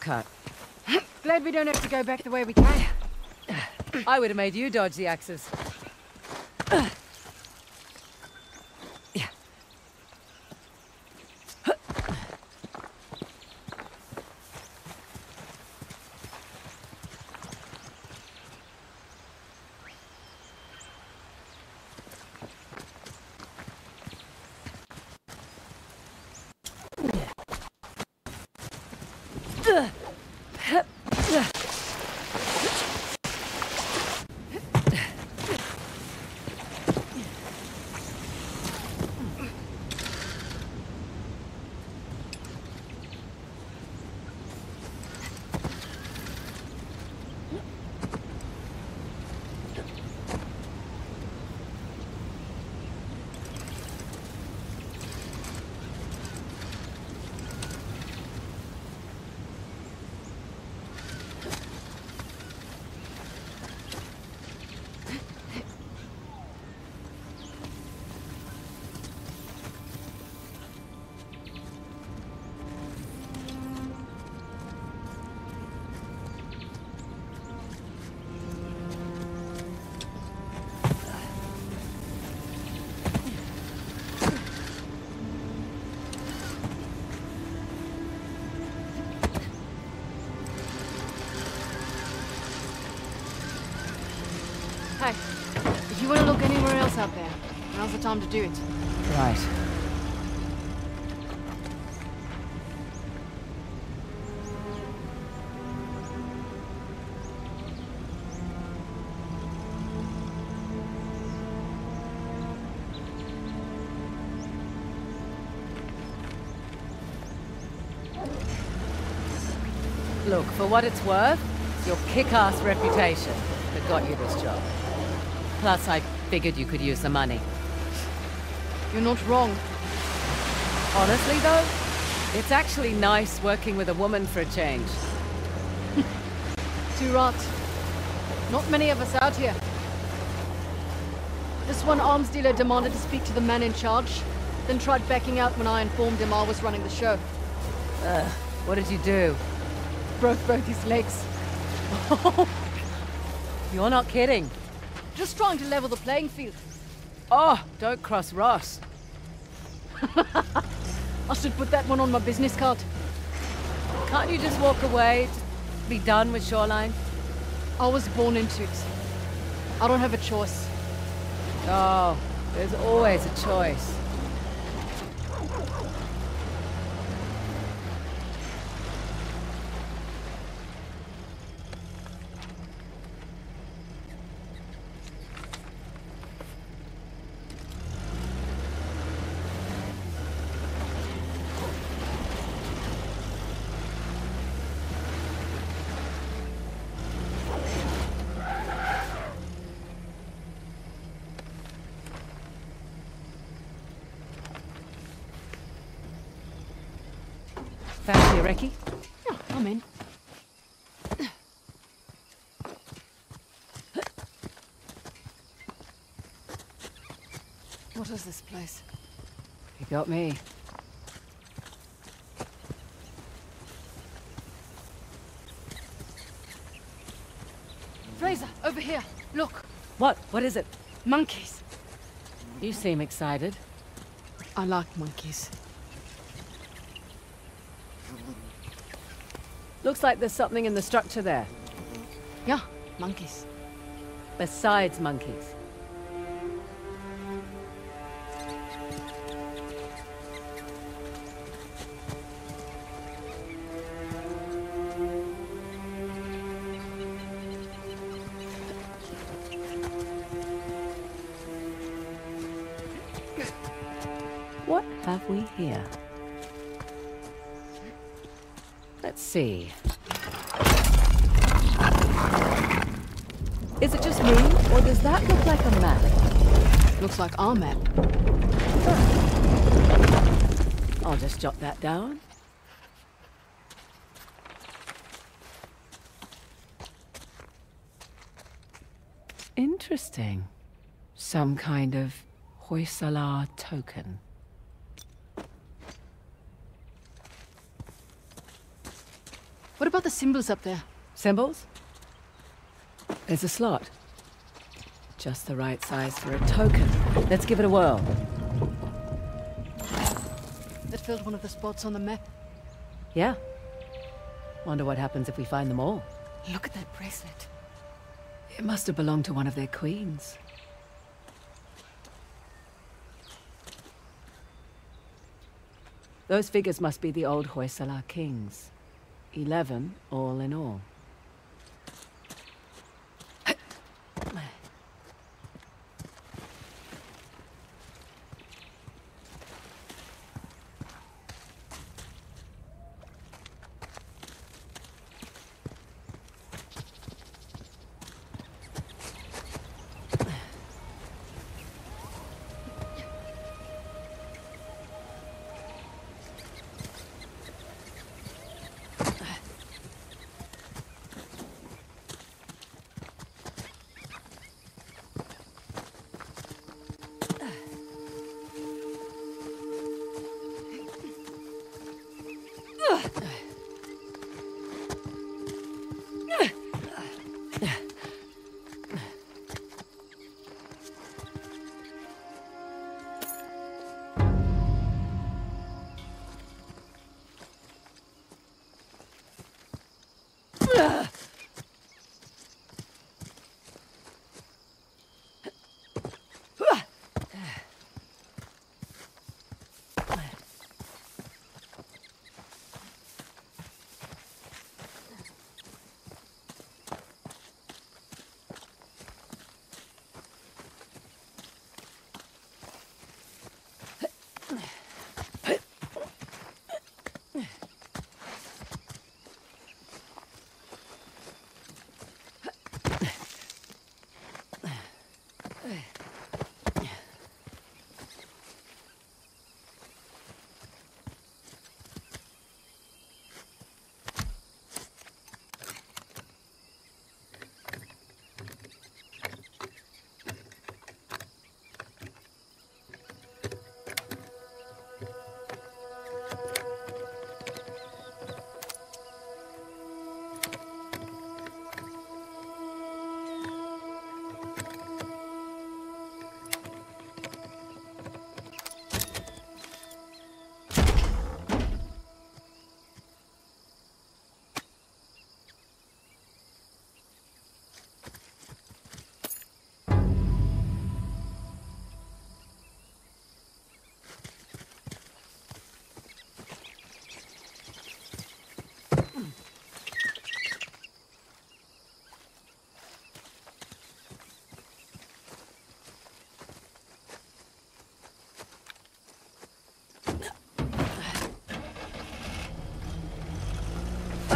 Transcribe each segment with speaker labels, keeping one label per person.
Speaker 1: shortcut.
Speaker 2: Glad we don't have to go back the way we came.
Speaker 1: I would have made you dodge the axes.
Speaker 2: time to do it.
Speaker 1: Right. Look, for what it's worth, it's your kick-ass reputation that got you this job. Plus, I figured you could use the money.
Speaker 2: You're not wrong.
Speaker 1: Honestly, though, it's actually nice working with a woman for a change.
Speaker 2: Too right. Not many of us out here. This one arms dealer demanded to speak to the man in charge, then tried backing out when I informed him I was running the show.
Speaker 1: Ugh, what did you do?
Speaker 2: Broke both his legs.
Speaker 1: You're not kidding.
Speaker 2: Just trying to level the playing field.
Speaker 1: Oh, don't cross Ross.
Speaker 2: I should put that one on my business card.
Speaker 1: Can't you just walk away? Be done with Shoreline?
Speaker 2: I was born into it. I don't have a choice.
Speaker 1: Oh, there's always a choice. Fancy a recce?
Speaker 2: Yeah, I'm in. What is this place?
Speaker 1: You got me.
Speaker 2: Frazer, over here. Look,
Speaker 1: What? What is it?
Speaker 2: monkeys.
Speaker 1: You seem excited.
Speaker 2: I like monkeys.
Speaker 1: Looks like there's something in the structure there.
Speaker 2: Yeah, monkeys.
Speaker 1: Besides monkeys. What have we here? Let's see. Is it just me, or does that look like a map?
Speaker 2: Looks like our map.
Speaker 1: I'll just jot that down. Interesting. Some kind of Hoysala token.
Speaker 2: What about the symbols up there?
Speaker 1: Symbols? There's a slot. Just the right size for a token. Let's give it a whirl.
Speaker 2: That filled one of the spots on the map.
Speaker 1: Yeah. Wonder what happens if we find them all.
Speaker 2: Look at that bracelet.
Speaker 1: It must have belonged to one of their queens. Those figures must be the old Hoysala kings. Eleven, all in all.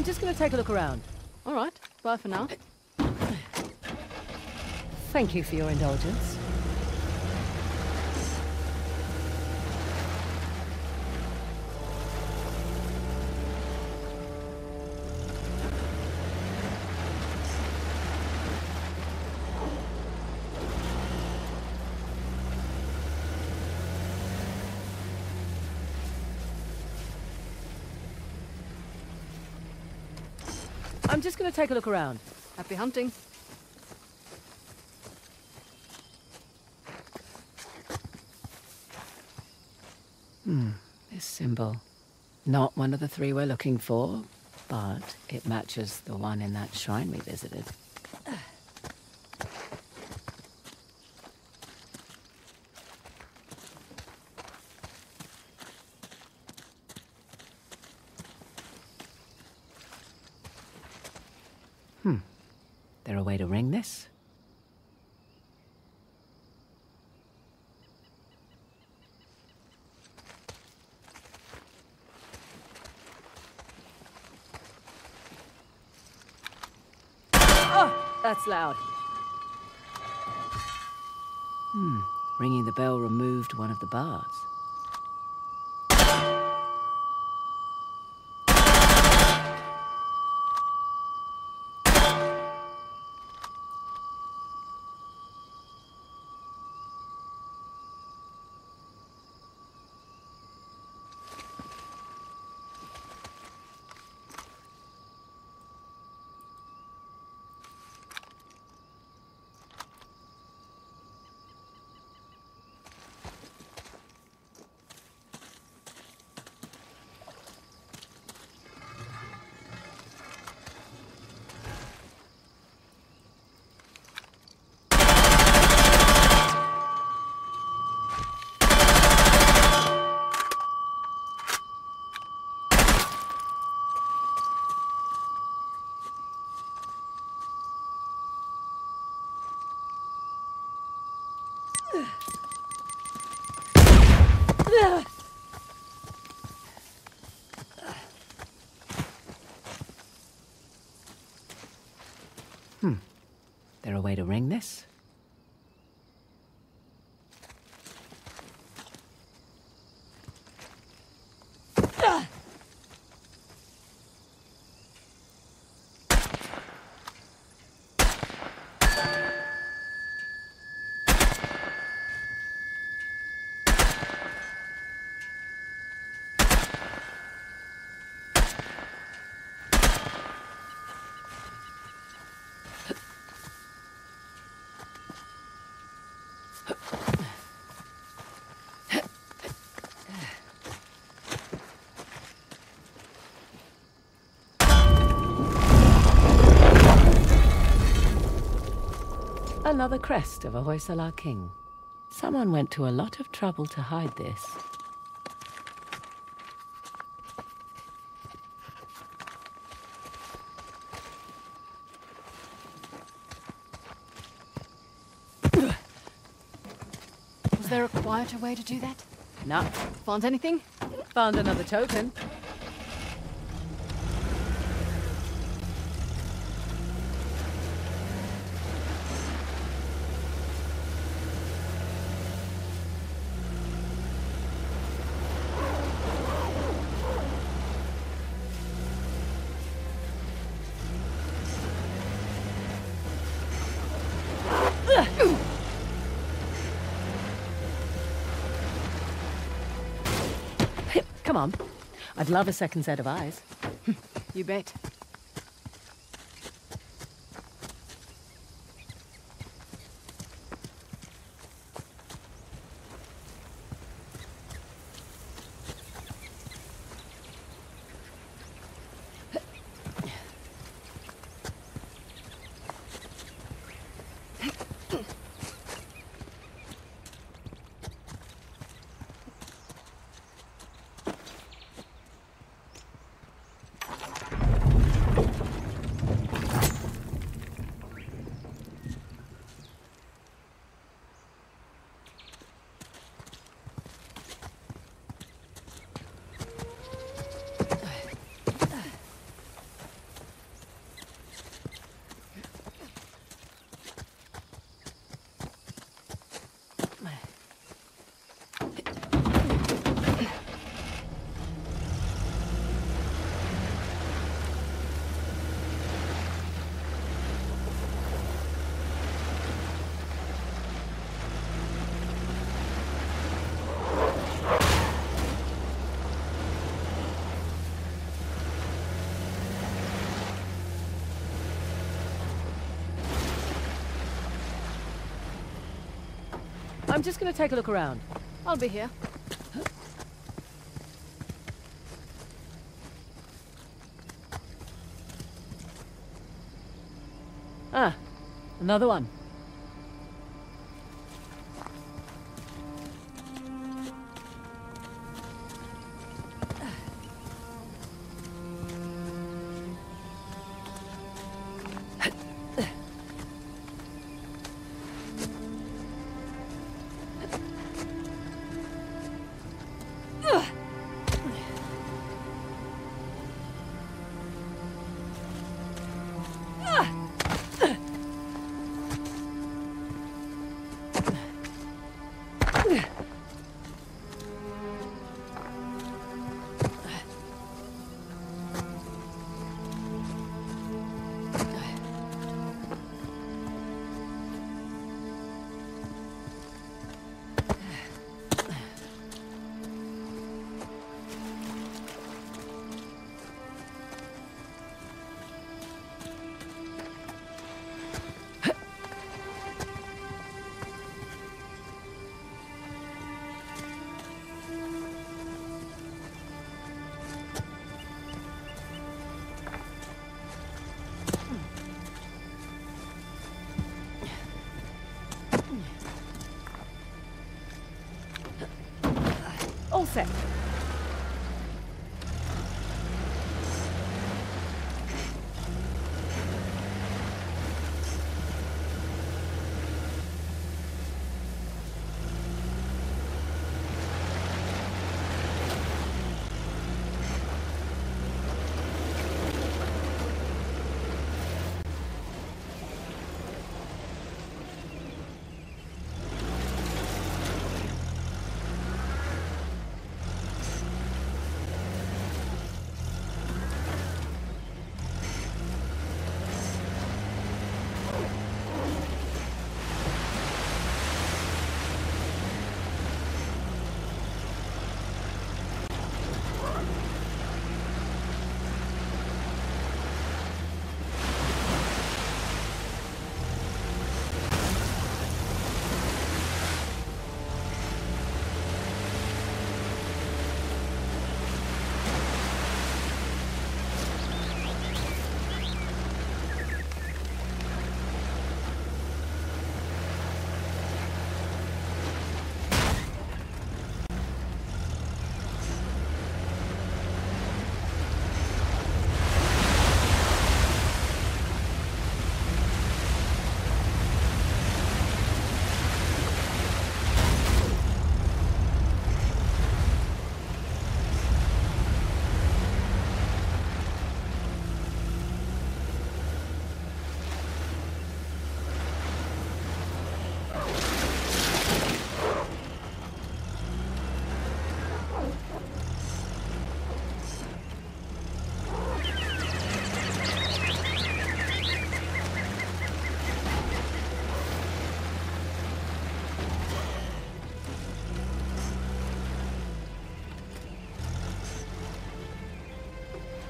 Speaker 1: I'm just gonna take a look around.
Speaker 2: All right, bye for now.
Speaker 1: Thank you for your indulgence. I'm just gonna take a look around.
Speaker 2: Happy hunting. Hmm.
Speaker 1: This symbol. Not one of the three we're looking for, but it matches the one in that shrine we visited. To ring this? Oh, that's loud. Hmm. Ringing the bell removed one of the bars. A Another crest of a Hoysala king. Someone went to a lot of trouble to hide this.
Speaker 2: Was there a quieter way to do that?
Speaker 1: Nah,
Speaker 2: Found anything?
Speaker 1: found another token. Come on. I'd love a second set of eyes.
Speaker 2: You bet.
Speaker 1: I'm just gonna take a look around.
Speaker 2: I'll be here.
Speaker 1: Ah, another one.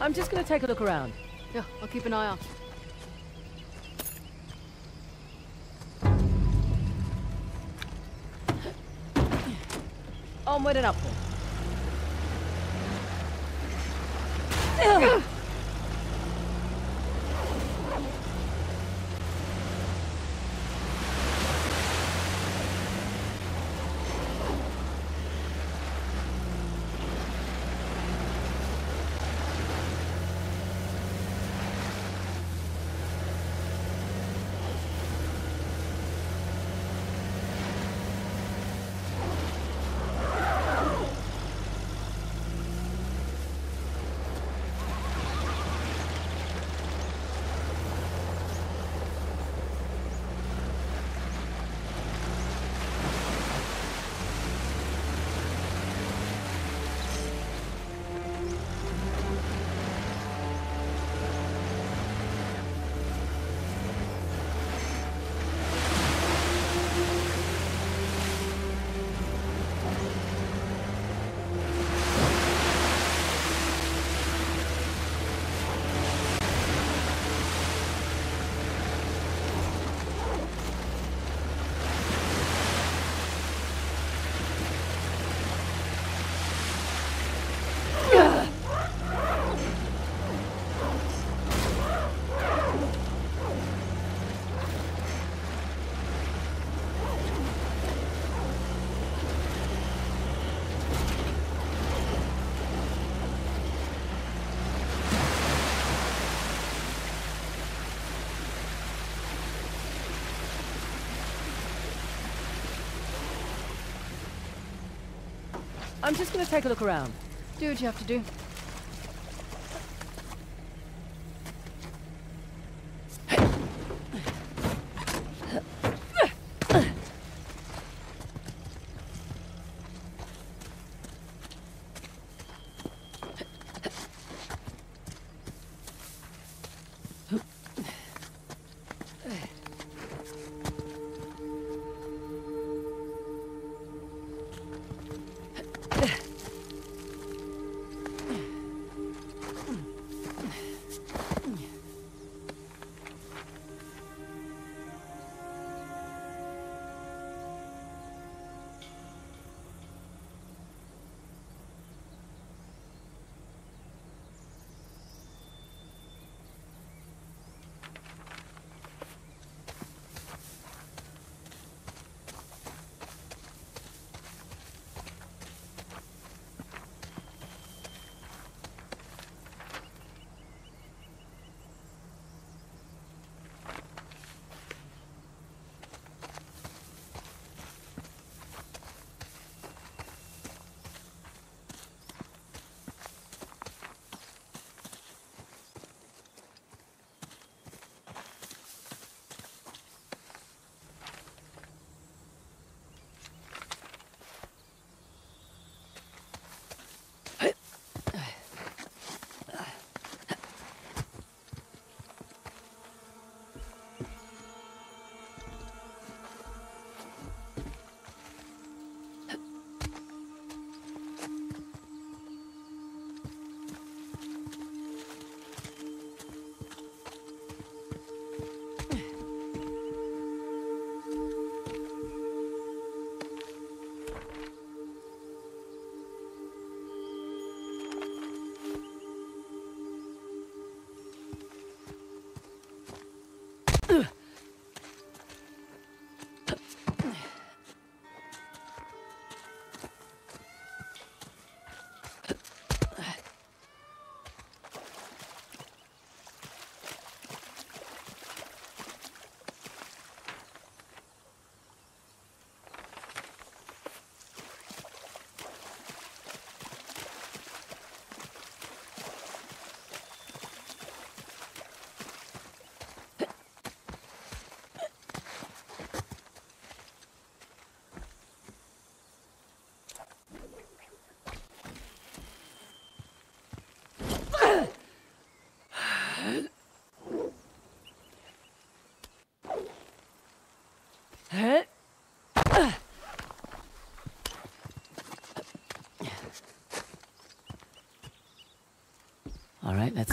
Speaker 1: I'm just gonna take a look around.
Speaker 2: Yeah, I'll keep an eye out.
Speaker 1: Onward and upward. I'm just gonna take a look around.
Speaker 2: Do what you have to do.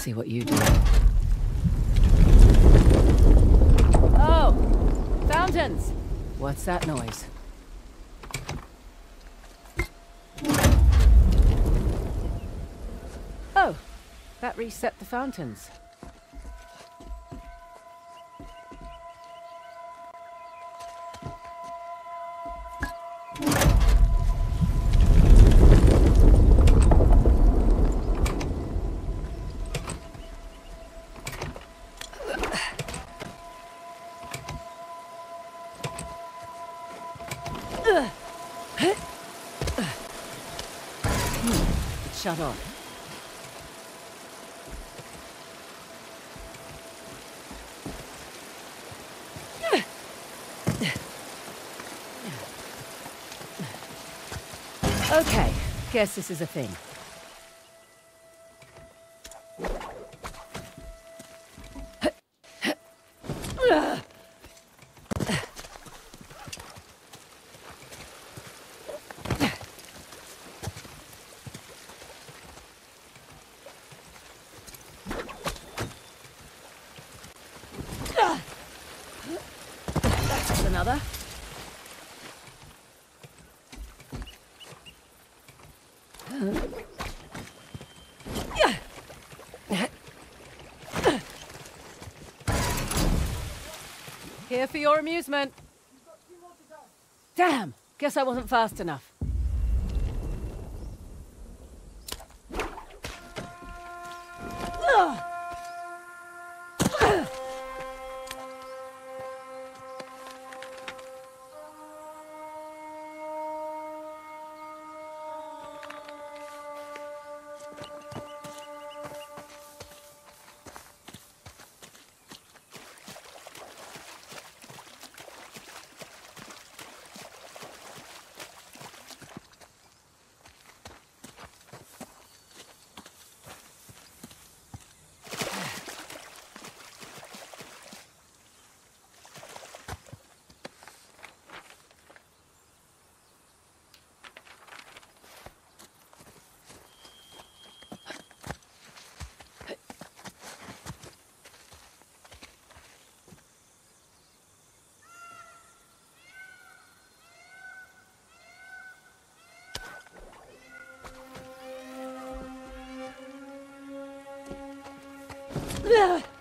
Speaker 1: See what you do. Oh! Fountains! What's that noise? Oh! That reset the fountains. Shut off. Okay, guess this is a thing. That's another. Here for your amusement. Damn! Guess I wasn't fast enough. Ah!